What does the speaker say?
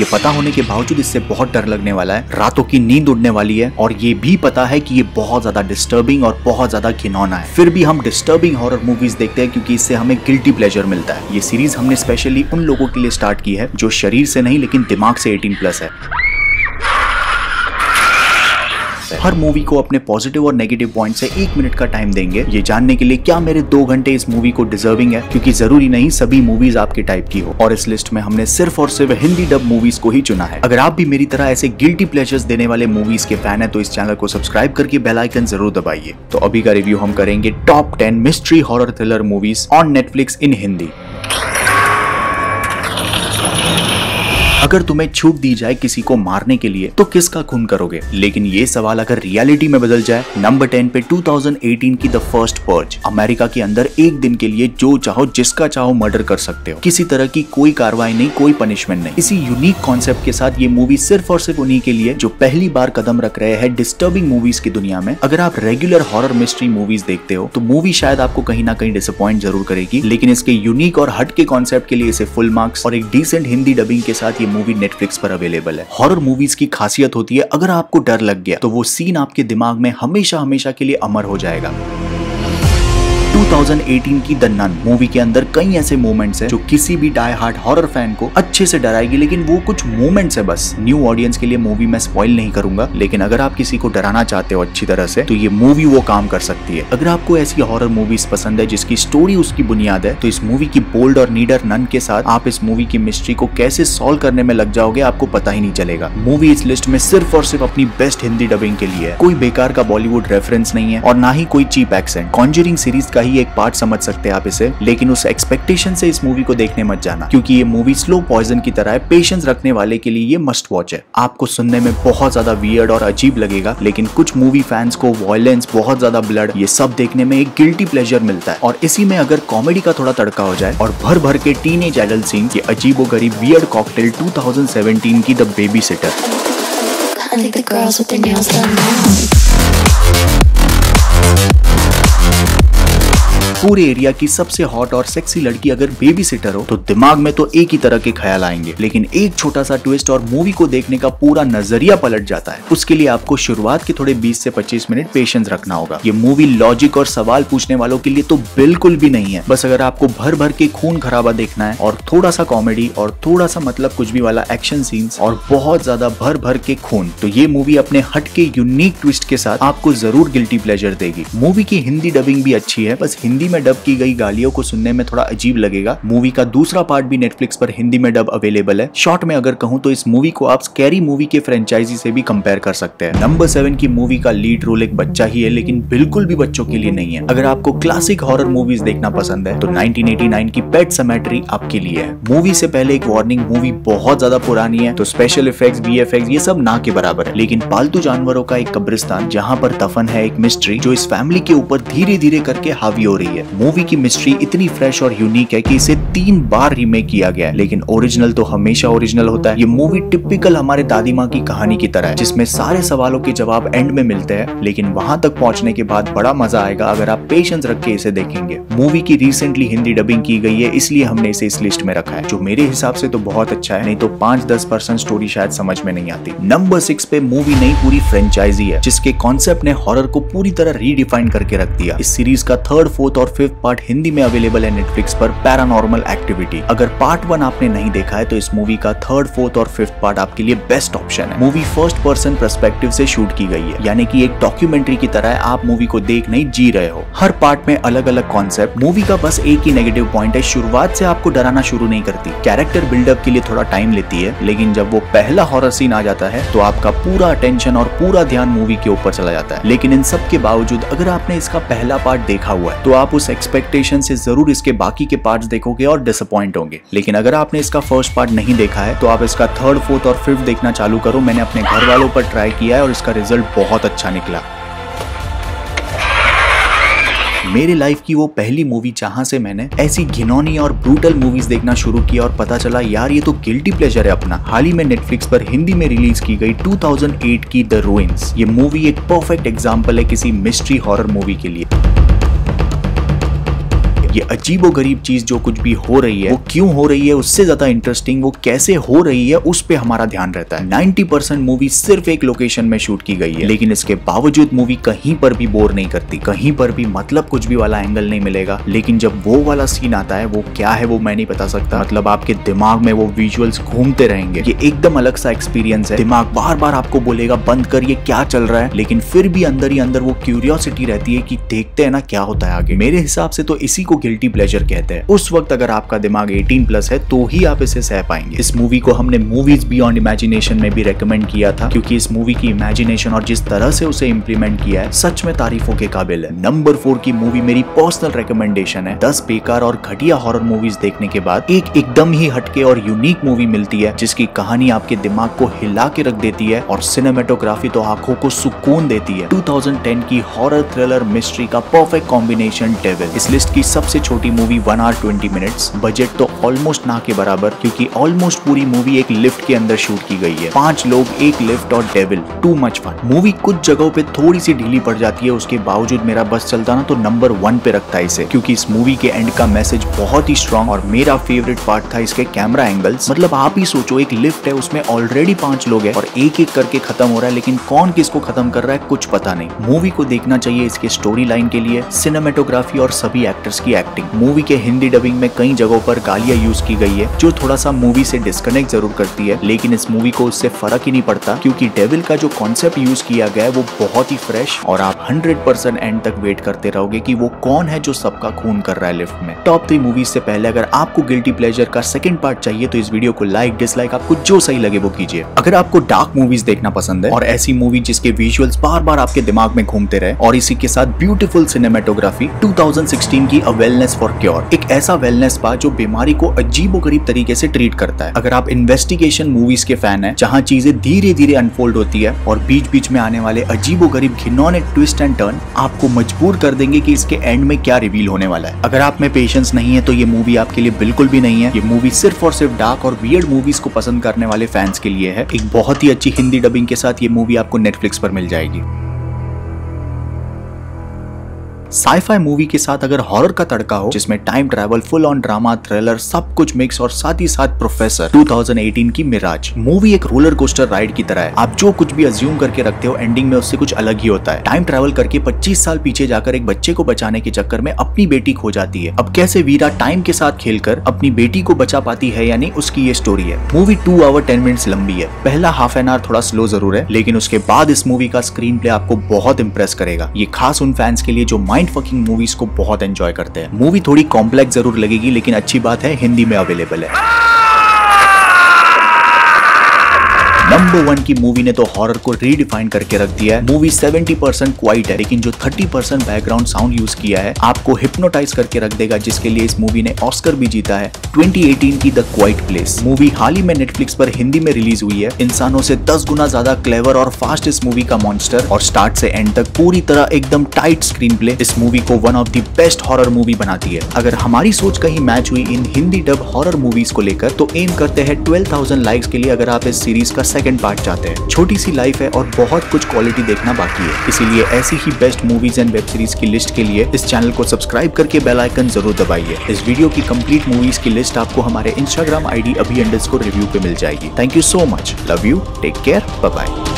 ये पता होने के बावजूद इससे बहुत डर लगने वाला है। रातों की नींद उड़ने वाली है और ये भी पता है कि ये बहुत ज़्यादा डिस्टर्बिंग और बहुत ज़्यादा घिनौना है। फिर भी हम डिस्टर्बिंग हॉरर मूवीज़ देखते हैं क्योंकि इससे हमें गिल्टी प्लेजर मिलता है। ये सीरीज़ हमने स्पेशली उन लोगों के लिए स्टार्ट की है जो शरीर से नहीं, लेकिन दिमाग से 18 प्लस है। हर मूवी को अपने पॉजिटिव और नेगेटिव पॉइंट से एक मिनट का टाइम देंगे। ये जानने के लिए क्या मेरे दो घंटे इस मूवी को डिजर्विंग है? क्योंकि ज़रूरी नहीं सभी मूवीज़ आपके टाइप की हो। और इस लिस्ट में हमने सिर्फ़ और सिर्फ़ हिंदी डब मूवीज़ को ही चुना है। अगर आप भी मेरी तरह ऐसे गिल्टी प्लेजर्स देने वाले मूवीज़ के फ़ैन है तो इस चैनल को सब्सक्राइब करके बेल आइकन ज़रूर दबाइए। तो अभी का रिव्यू हम करेंगे top ten mystery horror thriller movies on Netflix in Hindi अगर तुम्हें छूट दी जाए किसी को मारने के लिए तो किसका खून करोगे? लेकिन ये सवाल अगर रियलिटी में बदल जाए नंबर टेन पे 2018 की द फ़र्स्ट पर्ज अमेरिका के अंदर एक दिन के लिए जो चाहो, जिसका चाहो मर्डर कर सकते हो। किसी तरह की कोई कार्रवाई नहीं, कोई पनिशमेंट नहीं। इसी यूनिक कॉन्सेप्ट के साथ ये मूवी सिर्फ़ और सिर्फ़ उन्हीं के लिए, जो पहली बार कदम रख रहे हैं डिस्टर्बिंग मूवीज़ की दुनिया में। अगर आप रेगुलर हॉरर मिस्ट्री मूवीज़ देखते हो तो मूवी शायद आपको कहीं ना कहीं डिसअपॉइंट ज़रूर करेगी, लेकिन इसके यूनिक और हट के कॉन्सेप्ट के लिए इसे फुल मार्क्स और एक डिसेंट हिंदी डबिंग के साथ ये मूवी नेटफ्लिक्स पर अवेलेबल है। हॉरर मूवीज़ की खासियत होती है, अगर आपको डर लग गया तो वो सीन आपके दिमाग में हमेशा हमेशा के लिए अमर हो जाएगा। 2018 की द नन मूवी के अंदर कई ऐसे मोमेंट्स हैं जो किसी भी डाई हार्ट हॉरर फ़ैन को अच्छे से डराएगी, लेकिन वो कुछ मोमेंट्स है बस। न्यू ऑडियंस के लिए मूवी मैं स्पॉइल नहीं करूँगा, लेकिन अगर आप किसी को डराना चाहते हो अच्छी तरह से तो ये मूवी वो काम कर सकती है। अगर आपको ऐसी हॉरर मूवीज़ पसंद है जिसकी स्टोरी उसकी बुनियाद है तो इस मूवी की बोल्ड और नीडर नन के साथ आप इस मूवी की मिस्ट्री को कैसे सॉल्व करने में लग जाओगे, आपको पता ही नहीं चलेगा। मूवी इस लिस्ट में सिर्फ़ और सिर्फ़ अपनी बेस्ट हिंदी डबिंग के लिए है। कोई बेकार का बॉलीवुड रेफरेंस नहीं है और ना ही कोई चीप एक्सेंट कॉन्जरिंग सीरीज़ का ही एक पार्ट समझ सकते हैं आप इसे, लेकिन उस एक्सपेक्टेशन से इस मूवी को देखने मत जाना, क्योंकि ये मूवी स्लो पॉइजन की तरह है पेशेंस रखने वाले के लिए ये मस्ट वॉच है। आपको सुनने में बहुत ज़्यादा वियर्ड और अजीब लगेगा, लेकिन कुछ मूवी फैंस को वायलेंस बहुत ज़्यादा ब्लड ये सब देखने में एक गिल्टी प्लेजर मिलता है। और इसी में अगर कॉमेडी का थोड़ा तड़का हो जाए, और भर भर के टीन एज एडल्ट सीन ये अजीबो गरीब वियर्ड कॉकटेल 2017 की द बेबी सिटर पूरे एरिया की सबसे हॉट और सेक्सी लड़की अगर बेबी सिटर हो तो दिमाग में तो एक ही तरह के ख्याल आएँगे। लेकिन एक छोटा सा ट्विस्ट और मूवी को देखने का पूरा नज़रिया पलट जाता है। उसके लिए आपको शुरुआत के थोड़े 20 से 25 मिनट पेशेंस रखना होगा। ये मूवी लॉजिक और सवाल पूछने वालों के लिए तो बिल्कुल भी नहीं है। बस अगर आपको भर भर के खून खराबा देखना है और थोड़ा सा कॉमेडी और थोड़ा सा मतलब कुछ भी वाला एक्शन सीन्स और बहुत ज़्यादा भर भर के खून तो ये मूवी अपने हट के यूनिक ट्विस्ट के साथ आपको ज़रूर गिल्टी प्लेजर देगी। मूवी की हिंदी डबिंग भी अच्छी है, बस हिंदी में डब की गई गालियों को सुनने में थोड़ा अजीब लगेगा। मूवी का दूसरा पार्ट भी नेटफ्लिक्स पर हिंदी में डब अवेलेबल है। शॉर्ट में अगर कहूँ तो इस मूवी को आप स्कैरी मूवी के फ्रेंचाइजी से भी कंपेयर कर सकते हैं। नंबर सेवन की मूवी का लीड रोल एक बच्चा ही है, लेकिन बिल्कुल भी बच्चों के लिए नहीं है। अगर आपको क्लासिक हॉरर मूवीज़ देखना पसंद है तो 1989 की पेट सेमेट्री आपके लिए है। मूवी से पहले एक वार्निंग मूवी बहुत ज़्यादा पुरानी है तो स्पेशल इफेक्ट्स वीएफएक्स ये सब ना के बराबर है। लेकिन पालतू जानवरों का एक कब्रिस्तान, जहाँ पर दफन है एक मिस्ट्री जो इस फैमिली के ऊपर धीरे धीरे करके हावी हो रही है। मूवी की मिस्ट्री इतनी फ्रेश और यूनिक है कि इसे तीन बार रीमेक किया गया है। लेकिन ओरिजिनल तो हमेशा ओरिजिनल होता है। ये मूवी टिपिकल हमारे दादी माँ की कहानी की तरह है, जिसमें सारे सवालों के जवाब एंड में मिलते हैं। लेकिन वहाँ तक पहुँचने के बाद बड़ा मज़ा आएगा अगर आप पेशेंस रख के इसे देखेंगे। मूवी की रिसेंटली हिंदी डबिंग की गई है, इसलिए हमने इसे इस लिस्ट में रखा है। जो मेरे हिसाब से तो बहुत अच्छा है, नहीं तो पाँच दस परसेंट स्टोरी शायद समझ में नहीं आती। नंबर सिक्स पे मूवी नहीं पूरी फ्रेंचाइजी है जिसके कॉन्सेप्ट ने हॉरर को पूरी तरह रीडिफाइन करके रख दिया। इस सीरीज़ का थर्ड फोर्थ और फिफ्थ पार्ट हिंदी में अवेलेबल है नेटफ्लिक्स पर पैरानॉर्मल एक्टिविटी अगर पार्ट वन आपने नहीं देखा है तो इस मूवी का थर्ड फोर्थ और फिफ्थ पार्ट आपके लिए बेस्ट ऑप्शन है। मूवी फ़र्स्ट पर्सन परस्पेक्टिव से शूट की गई है। यानी कि एक डॉक्यूमेंट्री की तरह आप मूवी को देख नहीं, जी रहे हो। हर पार्ट में अलग अलग कॉन्सेप्ट मूवी का बस एक ही नेगेटिव पॉइंट है। शुरुआत से आपको डराना शुरू नहीं करती। कैरेक्टर बिल्डअप के लिए थोड़ा टाइम लेती है। लेकिन जब वो पहला हॉरर सीन आ जाता है तो आपका पूरा अटेंशन और पूरा ध्यान मूवी के ऊपर चला जाता है। लेकिन इन सब के बावजूद अगर आपने इसका पहला पार्ट देखा हुआ है तो आप उस एक्सपेक्टेशन से ज़रूर इसके बाकी के पार्ट्स देखोगे और डिसअपॉइंट होंगे। लेकिन अगर आपने इसका फ़र्स्ट पार्ट नहीं देखा है तो आप इसका थर्ड फोर्थ और फिफ्थ देखना चालू करो। मैंने अपने घर वालों पर ट्राई किया है और इसका रिज़ल्ट बहुत अच्छा निकला। मेरे लाइफ की वो पहली मूवी जहाँ से मैंने ऐसी घिनौनी और ब्रूटल मूवीज़ देखना शुरू किया और पता चला, यार, ये तो गिल्टी प्लेजर है अपना। हाल ही में नेटफ्लिक्स पर हिंदी में रिलीज़ की गई 2008 की द रूइंस ये मूवी एक परफेक्ट एग्ज़ाम्पल है किसी मिस्ट्री हॉरर मूवी के लिए। ये अजीबो गरीब चीज़ जो कुछ भी हो रही है, वो क्यों हो रही है, उससे ज़्यादा इंटरेस्टिंग वो कैसे हो रही है, उस पर हमारा ध्यान रहता है। नाइन्टी परसेंट मूवी सिर्फ़ एक लोकेशन में शूट की गई है, लेकिन इसके बावजूद मूवी कहीं पर भी बोर नहीं करती, कहीं पर भी मतलब कुछ भी वाला एंगल नहीं मिलेगा, लेकिन जब वो वाला सीन आता है, वो क्या है वो मैं नहीं बता सकता। मतलब आपके दिमाग में वो विजुअल्स घूमते रहेंगे। ये एकदम अलग सा एक्सपीरियंस है। दिमाग बार बार आपको बोलेगा, बंद कर, ये क्या चल रहा है? लेकिन फिर भी अंदर ही अंदर वो क्यूरियोसिटी रहती है कि देखते हैं ना क्या होता है आगे। मेरे हिसाब से तो इसी को गिल्टी प्लेजर कहते हैं। उस वक्त अगर आपका दिमाग 18 प्लस है तो ही आप इसे सह पाएँगे। इस मूवी को हमने मूवीज़ बियॉन्ड इमेजिनेशन में भी रेकमेंड किया था, क्योंकि इस मूवी की इमेजिनेशन और जिस तरह से उसे इम्प्लीमेंट किया है, सच में तारीफों के काबिल है। नंबर फोर की मूवी मेरी पर्सनल रिकमेंडेशन है। दस बेकार और घटिया हॉरर मूवीज़ देखने के बाद, एक एकदम ही हटके और यूनिक मूवी मिलती है, जिसकी कहानी आपके दिमाग को हिला के रख देती है और सिनेमेटोग्राफी तो आँखों को सुकून देती है। 2010 की हॉरर थ्रिलर मिस्ट्री का परफेक्ट कॉम्बिनेशन डेविल इस लिस्ट की सबसे छोटी movie one hour twenty minutes budget तो ऑलमोस्ट ना के बराबर, क्योंकि ऑलमोस्ट पूरी मूवी एक लिफ्ट के अंदर शूट की गई है। पाँच लोग, एक लिफ्ट और devil too much fun movie कुछ जगहों पे थोड़ी सी ढीली पड़ जाती है, उसके बावजूद मेरा बस चलता ना तो नंबर वन पे रखता है इसे। क्योंकि इस मूवी के एंड का मैसेज बहुत ही स्ट्रॉन्ग और मेरा फेवरेट पार्ट था इसके कैमरा एंगल्स मतलब आप ही सोचो, एक लिफ्ट है, उसमें ऑलरेडी पाँच लोग है और एक एक करके खत्म हो रहा है, लेकिन कौन किसको खत्म कर रहा है, कुछ पता नहीं। मूवी को देखना चाहिए इसके स्टोरी लाइन के लिए सिनेमेटोग्राफी और सभी एक्टर्स की एक्टिंग मूवी के हिंदी डबिंग में कई जगहों पर गालियाँ यूज़ की गई है, जो थोड़ा सा मूवी से डिस्कनेक्ट ज़रूर करती है, लेकिन इस मूवी को उससे फ़र्क ही नहीं पड़ता, क्योंकि डेविल का जो कॉन्सेप्ट यूज़ किया गया है, वो बहुत ही फ्रेश और आप हंड्रेड परसेंट एंड तक वेट करते रहोगे कि वो कौन है जो सबका खून कर रहा है लिफ्ट में। टॉप थ्री मूवीज़ से पहले अगर आपको गिल्टी प्लेजर का सेकंड पार्ट चाहिए तो इस वीडियो को लाइक डिसलाइक आपको जो सही लगे वो कीजिए। अगर आपको डार्क मूवीज़ देखना पसंद है और ऐसी मूवी जिसके विजुअल्स बार बार आपके दिमाग में घूमते रहे और इसी के साथ ब्यूटीफुल सिनेमेटोग्राफी 2016 की अ वेलनेस फॉर क्योर एक ऐसा वेलनेस स्पा जो बीमारी को अजीबो गरीब तरीके से ट्रीट करता है। अगर आप इन्वेस्टिगेशन मूवीज़ के फ़ैन हैं, जहाँ चीज़ें धीरे धीरे अनफोल्ड होती है और बीच बीच में आने वाले अजीबो गरीब घिनौने ट्विस्ट एंड टर्न आपको मजबूर कर देंगे कि इसके एंड में क्या रिवील होने वाला है। अगर आप में पेशेंस नहीं है तो ये मूवी आपके लिए बिल्कुल भी नहीं है। ये मूवी सिर्फ़ और सिर्फ़ डार्क और वियर्ड मूवीज़ को पसंद करने वाले फैंस के लिए है। एक बहुत ही अच्छी हिंदी डबिंग के साथ ये मूवी आपको नेटफ्लिक्स पर मिल जाएगी। साईफाई मूवी के साथ अगर हॉरर का तड़का हो, जिसमें time travel full on drama thriller सब कुछ मिक्स और साथ ही साथ प्रोफेसर 2018 की मिराज मूवी एक रोलर कोस्टर राइड की तरह है। आप जो कुछ भी अज्यूम करके रखते हो एंडिंग में उससे कुछ अलग ही होता है। टाइम ट्रैवल करके 25 साल पीछे जाकर एक बच्चे को बचाने के चक्कर में अपनी बेटी खो जाती है। अब कैसे वीरा टाइम के साथ खेलकर अपनी बेटी को बचा पाती है यानी उसकी ये स्टोरी है। Movie two hour ten minutes लंबी है। पहला हाफ़ एन आवर थोड़ा स्लो ज़रूर है, लेकिन उसके बाद इस मूवी का स्क्रीन प्ले आपको बहुत इंप्रेस करेगा। ये खास उन फैंस के लिए जो माइंड फकिंग मूवीज़ को बहुत एंजॉय करते हैं। मूवी थोड़ी कॉम्प्लेक्स ज़रूर लगेगी, लेकिन अच्छी बात है, हिंदी में अवेलेबल है। नंबर वन की मूवी ने तो हॉरर को रीडिफाइन करके रख दिया है। मूवी 70 परसेंट क्वाइट है लेकिन जो 30 परसेंट बैकग्राउंड साउंड यूज़ किया है आपको हिप्नोटाइज करके रख देगा जिसके लिए इस मूवी ने ऑस्कर भी जीता है। 2018 की द क्वाइट प्लेस मूवी हाल ही में नेटफ्लिक्स पर हिंदी में रिलीज़ हुई है। इंसानों से 10 गुना ज़्यादा क्लेवर और फास्ट इस मूवी का मॉन्स्टर और स्टार्ट से एंड तक पूरी तरह एकदम टाइट स्क्रीन प्ले इस मूवी को one of the best horror movie बनाती है। अगर हमारी सोच कहीं मैच हुई in Hindi dub horror movies को लेकर तो एम करते हैं 12,000 लाइक्स के लिए अगर आप इस सीरीज़ का सेकंड पार्ट चाहते हैं। छोटी सी लाइफ है और बहुत कुछ क्वालिटी देखना बाकी है। इसीलिए ऐसी ही best movies and web series की लिस्ट के लिए इस चैनल को सब्सक्राइब करके बेल आइकन ज़रूर दबाइए। इस वीडियो की कंप्लीट मूवीज़ की लिस्ट आपको हमारे इंस्टाग्राम आई डी अभी अंडर्स रिव्यू पे मिल जाएगी। Thank you so much love you take care bye